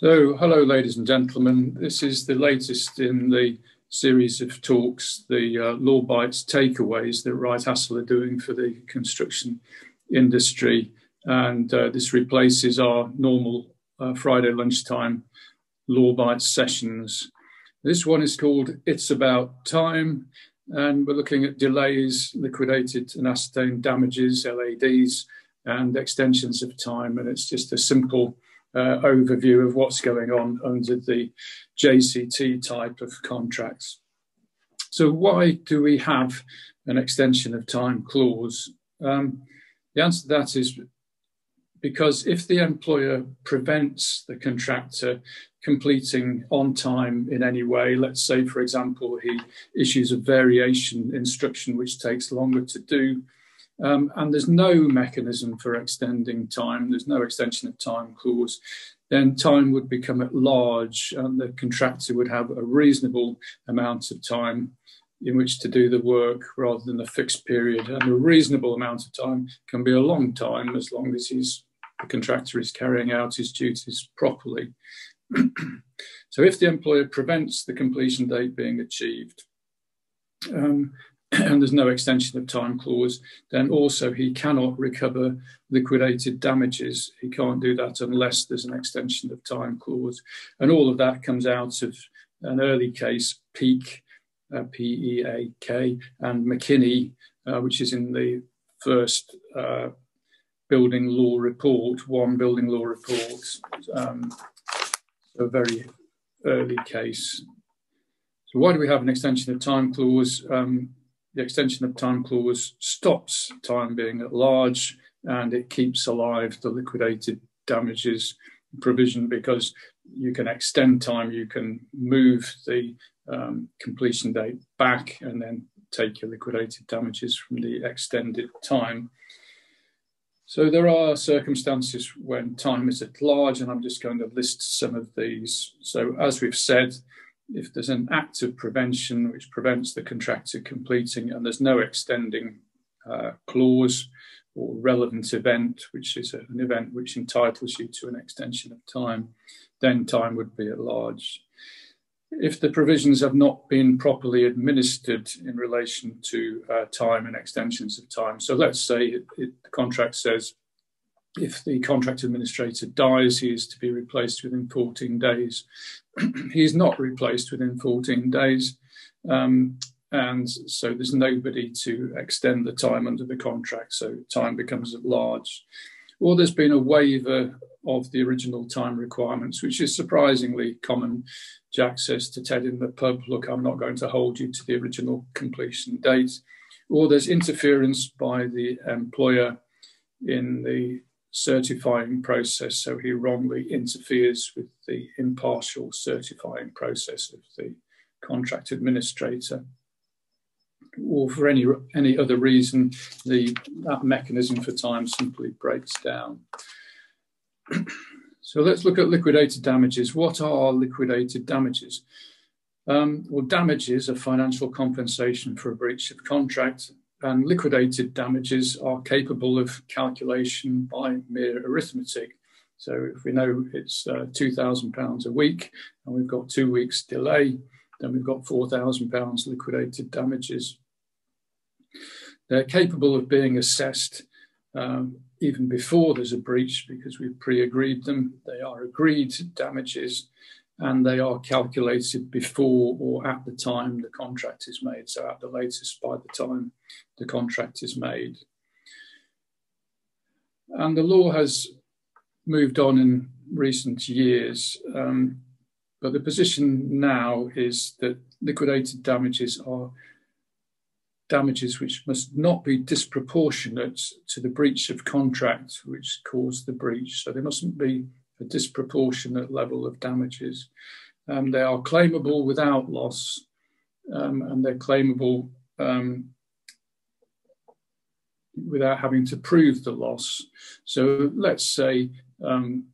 So, hello, ladies and gentlemen. This is the latest in the series of talks, the uh, Law Bites takeaways that Wright Hassall are doing for the construction industry. And uh, this replaces our normal uh, Friday lunchtime Law Bites sessions. This one is called It's About Time, and we're looking at delays, liquidated and ascertained damages, LADs, and extensions of time. And it's just a simple uh, overview of what's going on under the JCT type of contracts. So, why do we have an extension of time clause? Um, the answer to that is because if the employer prevents the contractor completing on time in any way, let's say, for example, he issues a variation instruction which takes longer to do, um, and there's no mechanism for extending time, there's no extension of time clause, then time would become at large and the contractor would have a reasonable amount of time in which to do the work rather than a fixed period. And a reasonable amount of time can be a long time as long as he's, the contractor is carrying out his duties properly. so if the employer prevents the completion date being achieved, um, and there's no extension of time clause, then also he cannot recover liquidated damages. He can't do that unless there's an extension of time clause. And all of that comes out of an early case, Peak, uh, P E A K, and McKinney, uh, which is in the first uh, building law report, one building law report. Um, a very early case. So why do we have an extension of time clause? Um, the extension of time clause stops time being at large and it keeps alive the liquidated damages provision because you can extend time, you can move the um, completion date back and then take your liquidated damages from the extended time. So there are circumstances when time is at large, and I'm just going to list some of these. So as we've said, if there's an act of prevention which prevents the contractor completing and there's no extending uh, clause or relevant event, which is an event which entitles you to an extension of time, then time would be at large. If the provisions have not been properly administered in relation to uh, time and extensions of time, so let's say it, it, the contract says if the contract administrator dies, he is to be replaced within 14 days. he is not replaced within 14 days. Um, and so there's nobody to extend the time under the contract, so time becomes at large. Or there's been a waiver of the original time requirements, which is surprisingly common. Jack says to Ted in the pub, Look, I'm not going to hold you to the original completion date. Or there's interference by the employer in the certifying process, so he wrongly interferes with the impartial certifying process of the contract administrator. Or for any any other reason, the that mechanism for time simply breaks down. so let's look at liquidated damages. What are liquidated damages? Um, well, damages are financial compensation for a breach of contract and liquidated damages are capable of calculation by mere arithmetic. So if we know it's uh, £2,000 a week and we've got two weeks delay, then we've got £4,000 liquidated damages. They're capable of being assessed um, even before there's a breach because we've pre agreed them. They are agreed damages and they are calculated before or at the time the contract is made, so at the latest by the time the contract is made. And the law has moved on in recent years, um, but the position now is that liquidated damages are damages which must not be disproportionate to the breach of contract which caused the breach. So they mustn't be a disproportionate level of damages. Um, they are claimable without loss, um, and they're claimable um, without having to prove the loss. So let's say um,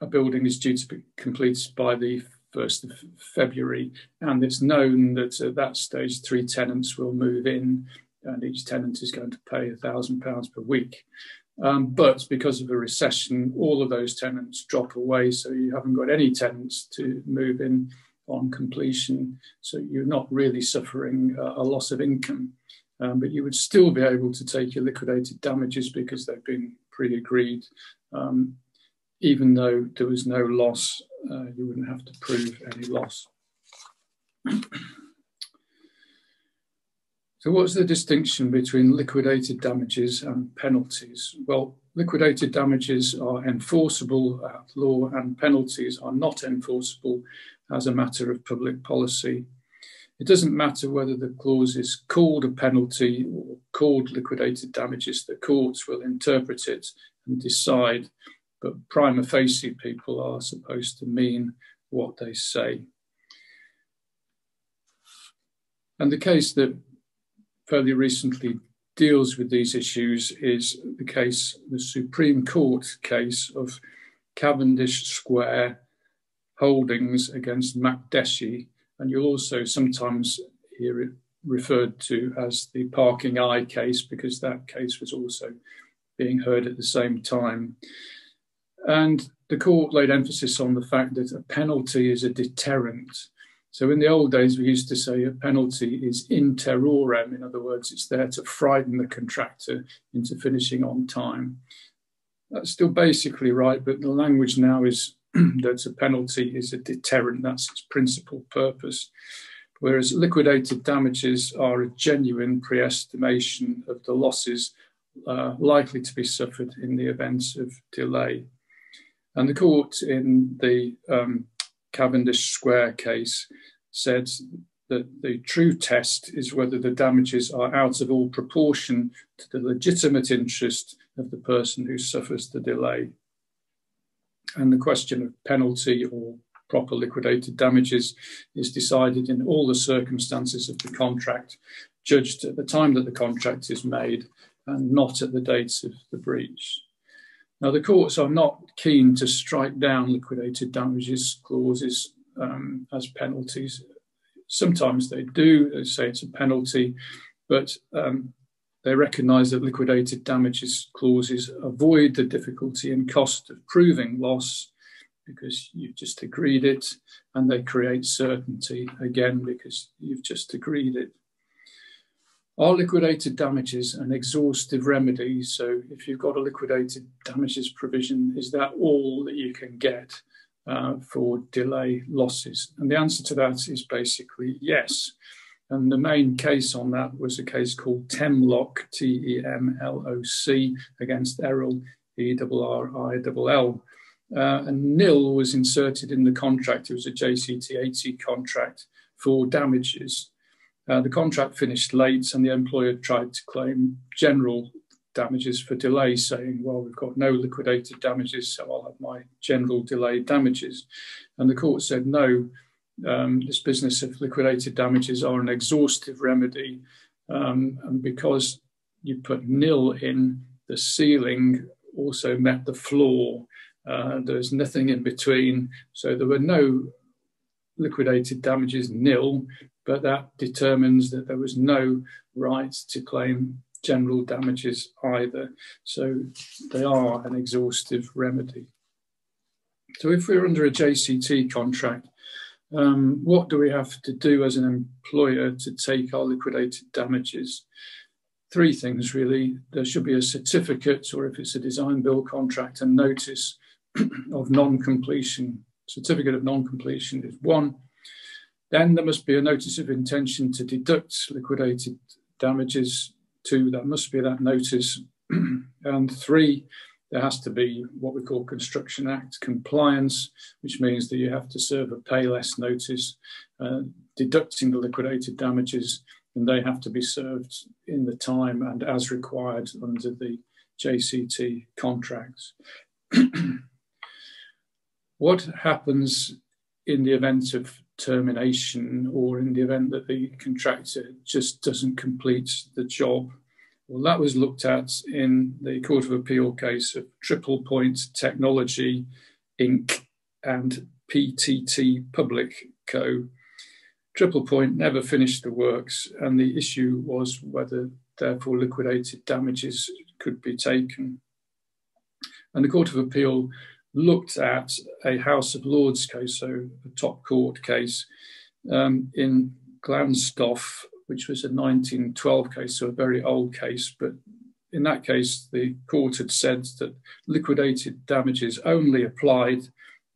a building is due to be completed by the 1st of February, and it's known that at that stage three tenants will move in, and each tenant is going to pay £1,000 per week Um, but because of the recession, all of those tenants drop away. So you haven't got any tenants to move in on completion. So you're not really suffering a loss of income. Um, but you would still be able to take your liquidated damages because they've been pre agreed. Um, even though there was no loss, uh, you wouldn't have to prove any loss. So, what's the distinction between liquidated damages and penalties? Well, liquidated damages are enforceable at law, and penalties are not enforceable as a matter of public policy. It doesn't matter whether the clause is called a penalty or called liquidated damages, the courts will interpret it and decide, but prima facie people are supposed to mean what they say. And the case that fairly recently deals with these issues is the case, the Supreme Court case of Cavendish Square Holdings against Makdessi. And you'll also sometimes hear it referred to as the ParkingEye case because that case was also being heard at the same time. And the court laid emphasis on the fact that a penalty is a deterrent. So in the old days, we used to say a penalty is in terrorem. In other words, it's there to frighten the contractor into finishing on time. That's still basically right, but the language now is that a penalty is a deterrent. That's its principal purpose. Whereas liquidated damages are a genuine pre estimation of the losses uh, likely to be suffered in the event of delay. And the court in the um, Cavendish Square case said that the true test is whether the damages are out of all proportion to the legitimate interest of the person who suffers the delay. And the question of penalty or proper liquidated damages is decided in all the circumstances of the contract, judged at the time that the contract is made and not at the dates of the breach. Now, the courts are not keen to strike down liquidated damages clauses um, as penalties. Sometimes they do, they say it's a penalty, but um, they recognise that liquidated damages clauses avoid the difficulty and cost of proving loss because you've just agreed it, and they create certainty again because you've just agreed it. Are liquidated damages an exhaustive remedy? So, if you've got a liquidated damages provision, is that all that you can get uh, for delay losses? And the answer to that is basically yes. And the main case on that was a case called Temloc, T E M L O C, against Errill, E R R I L L. Uh, and nil was inserted in the contract. It was a JCT 80 contract for damages. Uh, the contract finished late, and the employer tried to claim general damages for delay, saying, Well, we've got no liquidated damages, so I'll have my general delay damages. And the court said, No, um, this business of liquidated damages are an exhaustive remedy. Um, and because you put nil in, the ceiling also met the floor. Uh, there's nothing in between. So there were no liquidated damages, nil, but that determines that there was no right to claim general damages either. So they are an exhaustive remedy. So if we're under a JCT contract, um, what do we have to do as an employer to take our liquidated damages? Three things really. There should be a certificate, or if it's a design build contract, a notice of non completion. Certificate of non completion is one. Then there must be a notice of intention to deduct liquidated damages. Two, that must be that notice. and three, there has to be what we call Construction Act compliance, which means that you have to serve a pay less notice, uh, deducting the liquidated damages, and they have to be served in the time and as required under the JCT contracts. what happens in the event of termination or in the event that the contractor just doesn't complete the job. Well, that was looked at in the Court of Appeal case of Triple Point Technology Inc. and PTT Public Co. Triple Point never finished the works, and the issue was whether, therefore, liquidated damages could be taken. And the Court of Appeal looked at a House of Lords case, so a top court case, um, in Glanzstoff, which was a 1912 case, so a very old case. But in that case, the court had said that liquidated damages only applied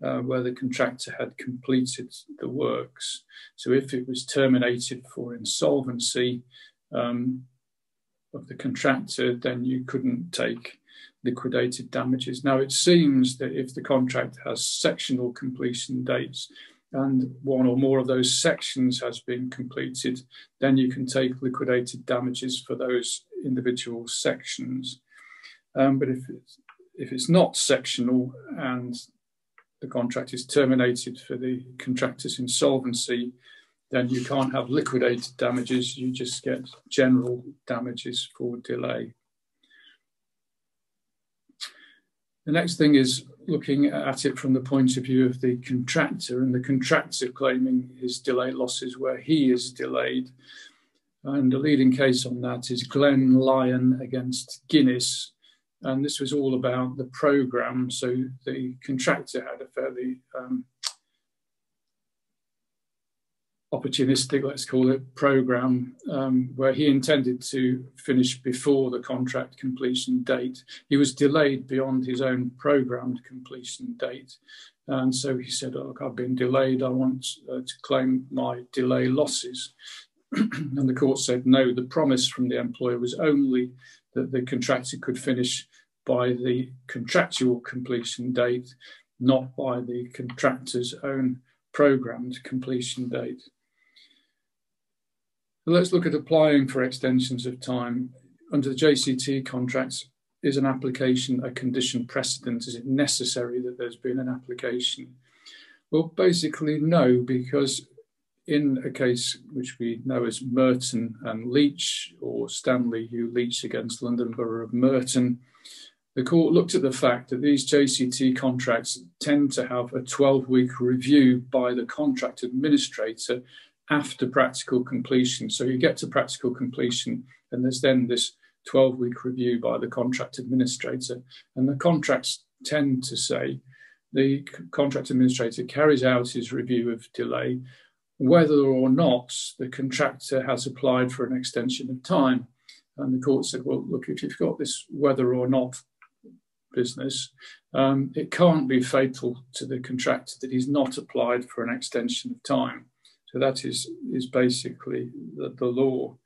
uh, where the contractor had completed the works. So if it was terminated for insolvency um, of the contractor, then you couldn't take liquidated damages. Now, it seems that if the contract has sectional completion dates and one or more of those sections has been completed, then you can take liquidated damages for those individual sections. Um, but if it's, if it's not sectional and the contract is terminated for the contractor's insolvency, then you can't have liquidated damages, you just get general damages for delay. The next thing is looking at it from the point of view of the contractor, and the contractor claiming his delay losses where he is delayed. And the leading case on that is Glenlion against Guinness. And this was all about the program. So the contractor had a fairly um, opportunistic, let's call it, program um, where he intended to finish before the contract completion date. He was delayed beyond his own programmed completion date. And so he said, Look, I've been delayed. I want uh, to claim my delay losses. and the court said, No, the promise from the employer was only that the contractor could finish by the contractual completion date, not by the contractor's own programmed completion date. Let's look at applying for extensions of time. Under the JCT contracts, is an application a condition precedent? Is it necessary that there's been an application? Well, basically, no, because in a case which we know as Merton and Leach, or Stanley Hugh Leach against London Borough of Merton, the court looked at the fact that these JCT contracts tend to have a 12 week review by the contract administrator after practical completion. So you get to practical completion, and there's then this 12 week review by the contract administrator. And the contracts tend to say the contract administrator carries out his review of delay, whether or not the contractor has applied for an extension of time. And the court said, well, look, if you've got this whether or not business, um, it can't be fatal to the contractor that he's not applied for an extension of time. So that is, is basically the, the law.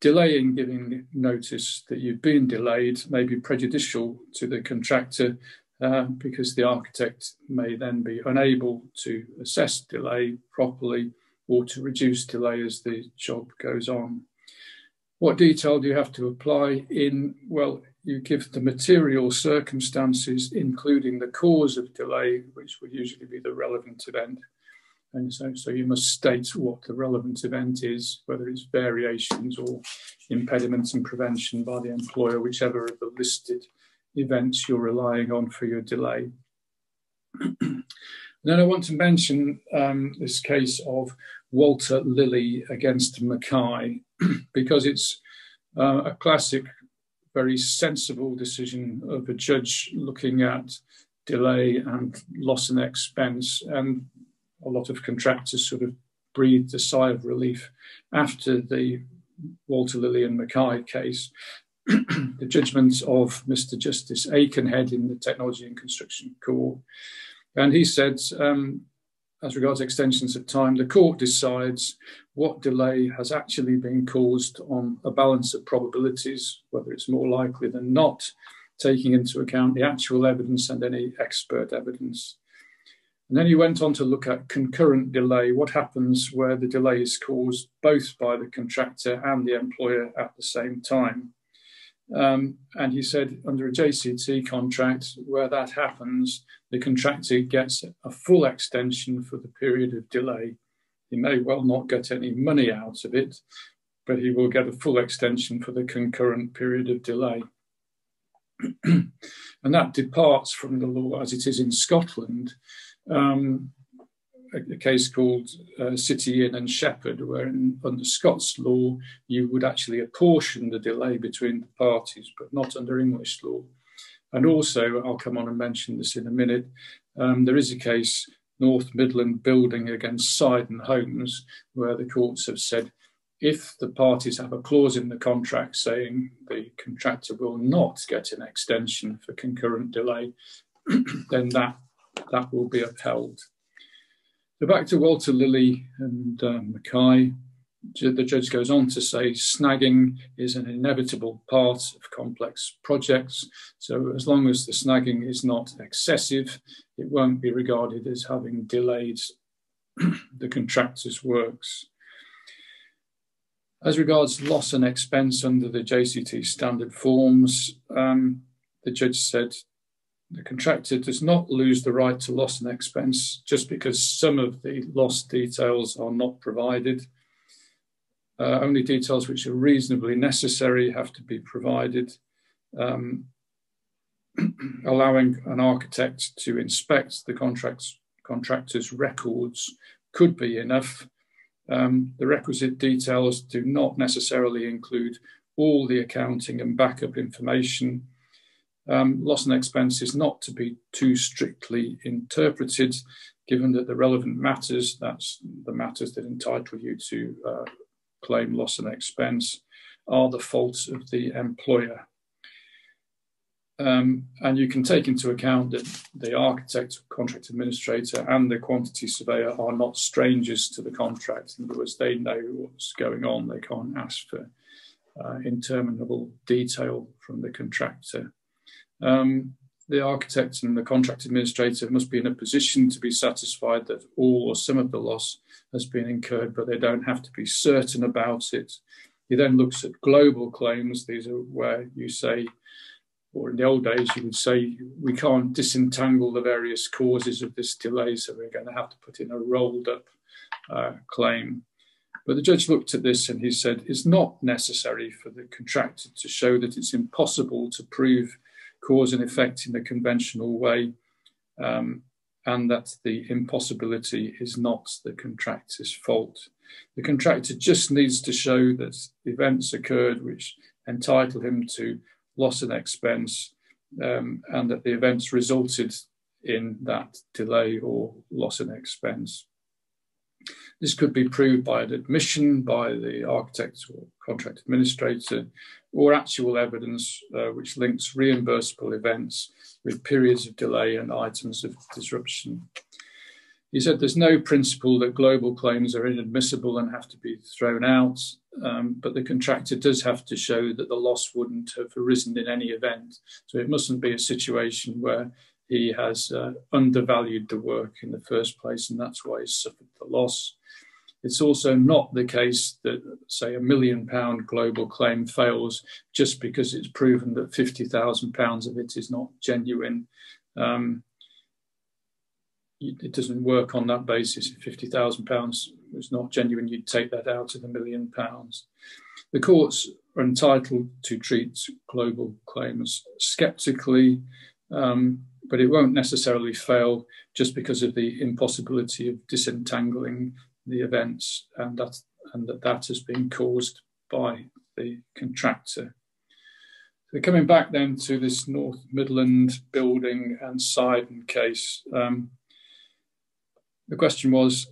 Delaying giving notice that you've been delayed may be prejudicial to the contractor uh, because the architect may then be unable to assess delay properly or to reduce delay as the job goes on. What detail do you have to apply in? Well, you give the material circumstances, including the cause of delay, which would usually be the relevant event. And so, so you must state what the relevant event is, whether it's variations or impediments and prevention by the employer, whichever of the listed events you're relying on for your delay. then I want to mention um, this case of Walter Lilly against Mackay, because it's uh, a classic, very sensible decision of a judge looking at delay and loss and expense and a lot of contractors sort of breathed a sigh of relief after the Walter Lilly and Mackay case. the judgment of Mr. Justice Akenhead in the Technology and Construction Court. And he said, um, as regards extensions of time, the court decides what delay has actually been caused on a balance of probabilities, whether it's more likely than not, taking into account the actual evidence and any expert evidence. And then he went on to look at concurrent delay, what happens where the delay is caused both by the contractor and the employer at the same time. Um, and he said under a JCT contract, where that happens, the contractor gets a full extension for the period of delay. He may well not get any money out of it, but he will get a full extension for the concurrent period of delay. and that departs from the law as it is in Scotland, um, a, a, case called uh, City Inn and Shepherd, where in, under Scots law you would actually apportion the delay between the parties, but not under English law. And also, I'll come on and mention this in a minute, um, there is a case, North Midland Building against Cyden Homes, where the courts have said if the parties have a clause in the contract saying the contractor will not get an extension for concurrent delay, then that, that will be upheld. So back to Walter Lilly and uh, Mackay, the judge goes on to say snagging is an inevitable part of complex projects. So as long as the snagging is not excessive, it won't be regarded as having delayed the contractor's works. As regards loss and expense under the JCT standard forms, um, the judge said the contractor does not lose the right to loss and expense just because some of the loss details are not provided. Uh, only details which are reasonably necessary have to be provided. Um, allowing an architect to inspect the contracts, contractor's records could be enough. Um, the requisite details do not necessarily include all the accounting and backup information. Um, loss and expense is not to be too strictly interpreted, given that the relevant matters, that's the matters that entitle you to uh, claim loss and expense are the faults of the employer. Um, and you can take into account that the architect, contract administrator, and the quantity surveyor are not strangers to the contract. In other words, they know what's going on. They can't ask for uh, interminable detail from the contractor. Um, the architect and the contract administrator must be in a position to be satisfied that all or some of the loss has been incurred, but they don't have to be certain about it. He then looks at global claims. These are where you say, or in the old days, you would say, we can't disentangle the various causes of this delay, so we're going to have to put in a rolled up uh, claim. But the judge looked at this and he said, it's not necessary for the contractor to show that it's impossible to prove cause and effect in the conventional way, um, and that the impossibility is not the contractor's fault. The contractor just needs to show that events occurred which entitle him to loss and expense, um, and that the events resulted in that delay or loss and expense. This could be proved by an admission by the architect or contract administrator, or actual evidence uh, which links reimbursable events with periods of delay and items of disruption. He said there's no principle that global claims are inadmissible and have to be thrown out, um, but the contractor does have to show that the loss wouldn't have arisen in any event. So it mustn't be a situation where he has uh, undervalued the work in the first place, and that's why he's suffered the loss. It's also not the case that, say, a million pound global claim fails just because it's proven that £50,000 of it is not genuine. Um, it doesn't work on that basis. If £50,000 was not genuine, you'd take that out of the million pounds. The courts are entitled to treat global claims sceptically, um, but it won't necessarily fail just because of the impossibility of disentangling the events and that and that that has been caused by the contractor. So coming back then to this North Midland building and Cyden case, um, the question was,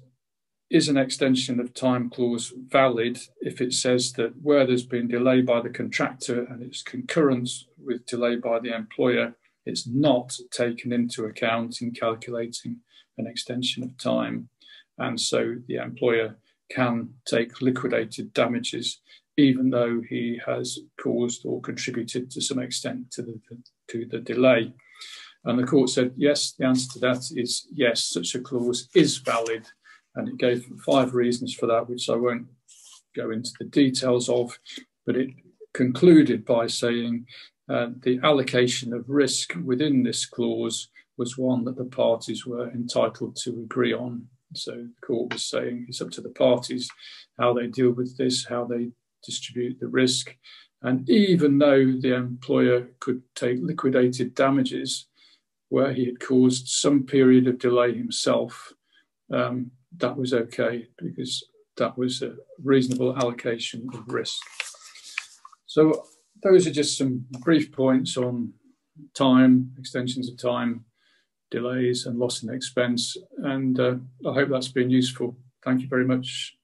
is an extension of time clause valid if it says that where there's been delay by the contractor and it's concurrent with delay by the employer, it's not taken into account in calculating an extension of time. And so the employer can take liquidated damages, even though he has caused or contributed to some extent to the, to the delay. And the court said, yes, the answer to that is yes, such a clause is valid. And it gave five reasons for that, which I won't go into the details of, but it concluded by saying uh, the allocation of risk within this clause was one that the parties were entitled to agree on. So the court was saying it's up to the parties how they deal with this, how they distribute the risk. And even though the employer could take liquidated damages where he had caused some period of delay himself, um, that was okay because that was a reasonable allocation of risk. So those are just some brief points on time, extensions of time, delays, and loss in expense. And uh, I hope that's been useful. Thank you very much.